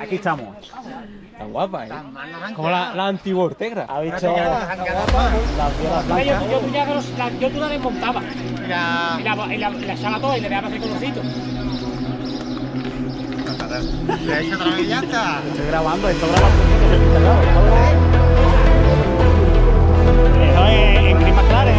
Aquí estamos. Tan guapa, ¿eh? Como la, la antigua Ortegra. ¿Ha violas Yo, tú la, yo tú la desmontaba. Y la, la, la echaba toda y le daba ese colorcito. Le ha dicho otra está. Estoy grabando, esto grabando. Eso es en clima claro,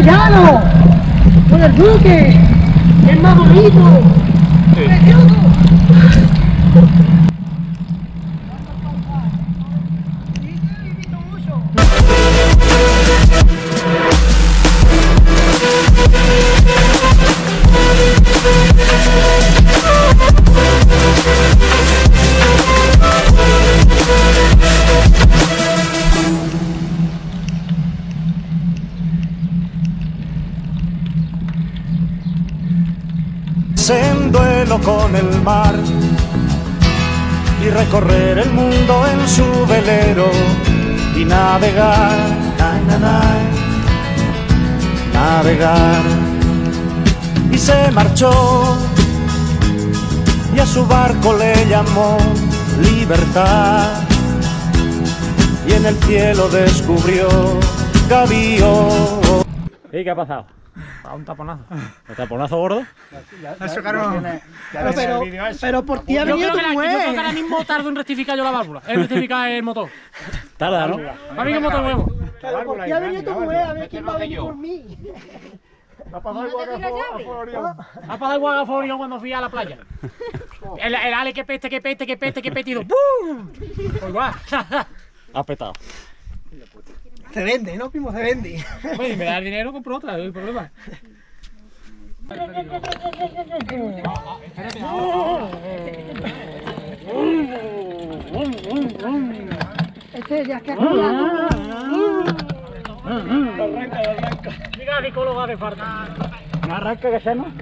Llano, con el Duque, el más bonito. En duelo con el mar y recorrer el mundo en su velero y navegar, na, na, na, navegar. Y se marchó y a su barco le llamó libertad y en el cielo descubrió Gavío. ¿Y qué ha pasado? A un taponazo. ¿Un taponazo gordo? Eso, claro. Pero, pero, pero por ti ha Yo venido tu la- yo creo que ahora mujer. mismo tardo en rectificar yo la válvula. En rectificar el motor. Tarda, ¿no? A mí que motor nuevo. Pero por ti ha venido tu mujer, a ver quién va a venir por mí. Ha pasado igual a Florian cuando fui a la playa. El, el Ale que peste, que peste, que peste, que peste digo, ¡bum! Pues igual. Ha petado. Se vende, ¿no, primo? Se vende. Oye, si me da el dinero, compro otra, no hay problema. Este ya es que has hablado. Mira, psicólogo hace falta. ¿No arranca que sea, no?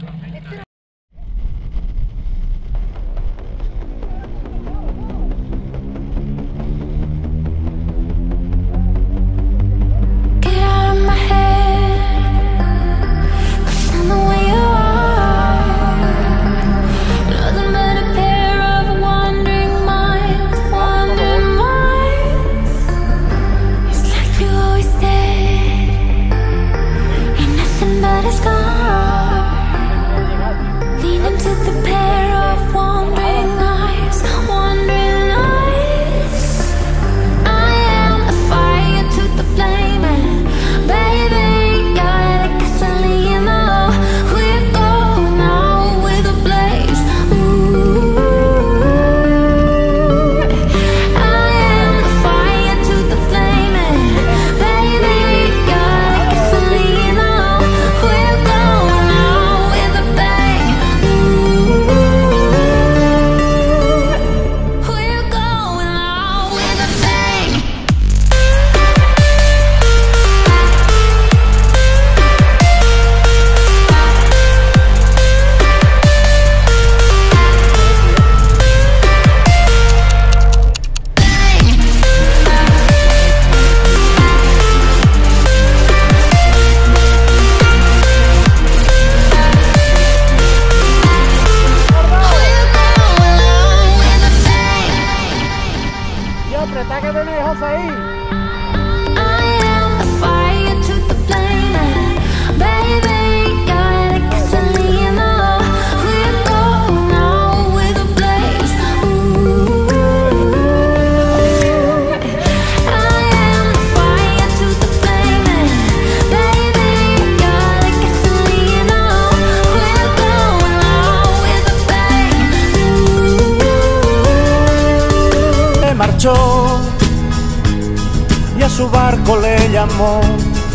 Llamó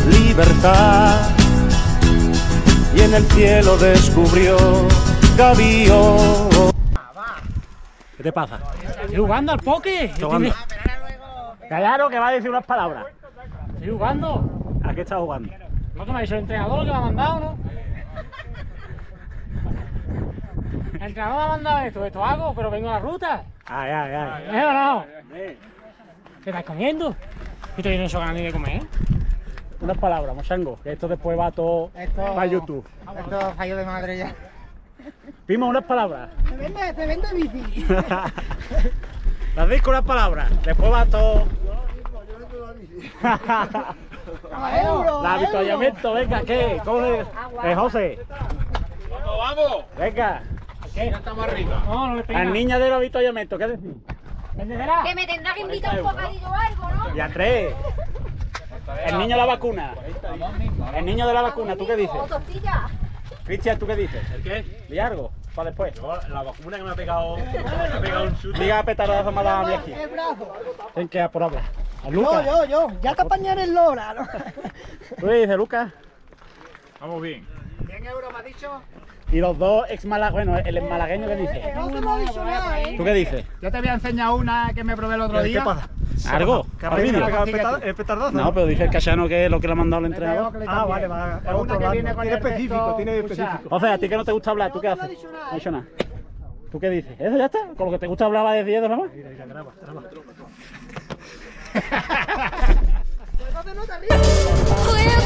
libertad y en el cielo descubrió Gavío. ¿Qué te pasa? Estoy jugando al poke. ¿Estás jugando? Que va a decir unas palabras. Estoy jugando. ¿A qué estás jugando? ¿No que me ha dicho el entrenador que me ha mandado, no? El entrenador me ha mandado esto, esto hago, pero vengo a la ruta. Ay, ay, ay. ¿Eh o no? ¿Qué estás comiendo? Y estoy no ganas ni de comer. Unas palabras, mochango, que esto después va todo Esto- para YouTube. Esto fallo de madre ya. Pima, unas palabras. Se vende, se vende bici. Las disco unas palabras, después va todo. La avituallamiento, venga, ¿qué? ¿Cómo le.? Eh, José. ¡Vamos, vamos! Venga, ¿Qué? Ya estamos arriba. No, no pegas. niñas del avituallamiento, ¿qué decís? Que me tendrá que invitar un bocadillo o algo, ¿no? Y a tres. El niño de la vacuna. El niño de la vacuna, ¿tú qué dices? Cristian, ¿tú qué dices? ¿El qué? ¿Y algo? Para después. La vacuna que me ha pegado. Me ha pegado un chute. Diga petardazo más a mí aquí. El brazo. ¿Quién queda por hablar? ¿A Yo, yo, yo. Ya te apañaré el Lora, ¿no? ¿Tú qué dices, Lucas? Vamos bien. 100 euros me ha dicho. Y los dos ex malagueños, bueno, el ex malagueño, ¿qué El dice? No ha dicho nada, ¿eh? ¿Tú qué dices? Yo te voy a enseñar una que me probé el otro día. ¿Algo? ¿Al vídeo? el petardazo? No, pero dice el cachano que es lo que le ha mandado el entrenador. Ah, vale, vale. Es una que viene con el específico, tiene específico. O sea, a ti que no te gusta hablar, ¿tú qué haces? No he dicho nada. ¿Tú qué dices? ¿Eso ya está? ¿Con lo que te gusta hablar va de 10 nada más? Going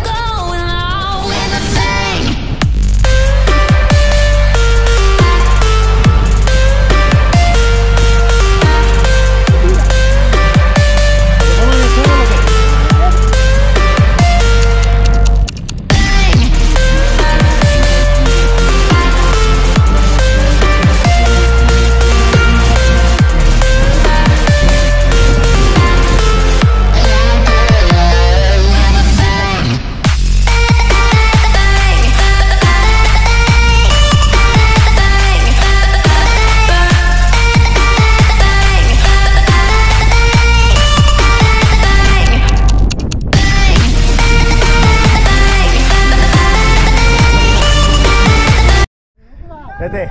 Vete.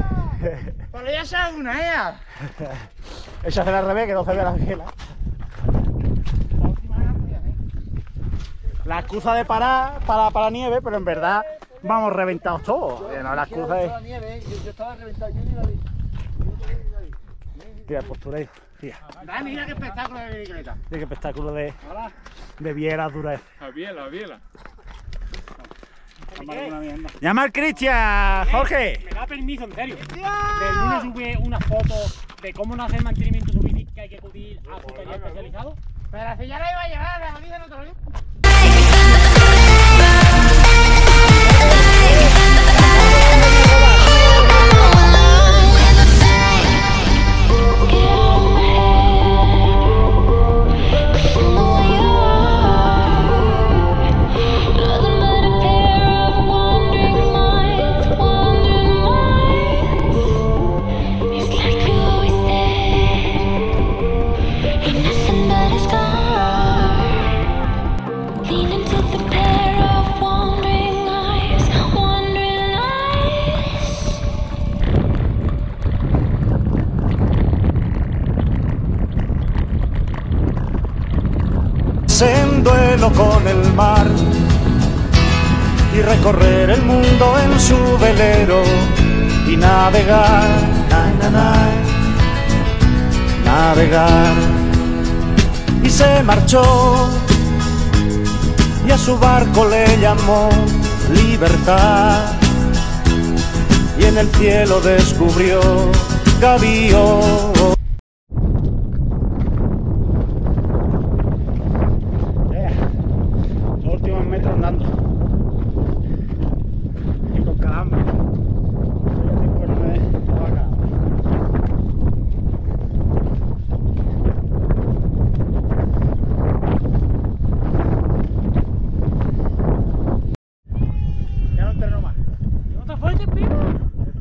Pero ya sabes una, ella. Échase al revés que no se ve la fiela. La excusa de parar para, para la nieve, pero en verdad vamos reventados todos. Eh, No, la excusa es. Yo estaba reventado, yo ni la vi. Tira el postureo. Tira. Dani, mira qué espectáculo de bicicleta. Mira qué espectáculo de, de viera dura es. La biela, la biela. Llama al Cristian, Jorge. Me da permiso, en serio. El lunes sube una foto de cómo no hacer mantenimiento de su bici que hay que acudir a su taller especializado. Pero si ya la iba a llevar, la dije el otro día. Con el mar y recorrer el mundo en su velero y navegar, na, na, na, navegar. Y se marchó y a su barco le llamó libertad y en el cielo descubrió Gavío. Los últimos metros andando. Y con calambre. Hace tiempo que no me daba calambre. Ya no entreno más. ¿No te fuiste, primo?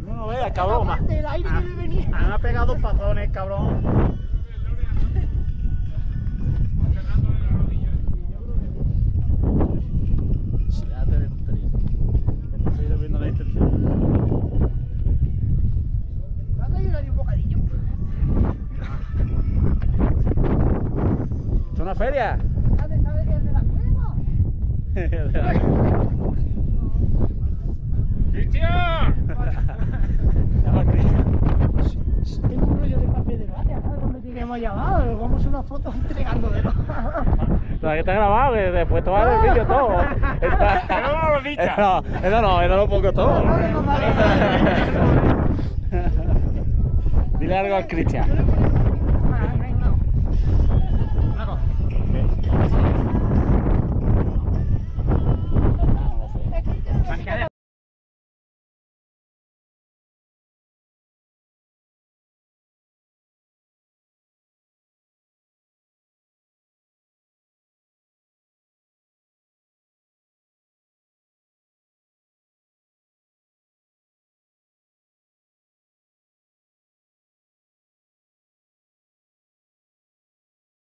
No, no veas, cabrón. más. El aire que me venía. Han pegado dos pasones, cabrón. Wikipedia. ¿Dónde sabe que es de la cueva? ¡Cristian! Tengo un rollo de papel de bate, ¿sabes? Allá abajo, vamos a una foto entregándolo. Que está grabado, que después tomar el vídeo todo. Está... No eso no, eso lo pongo todo. Dile algo al Cristian.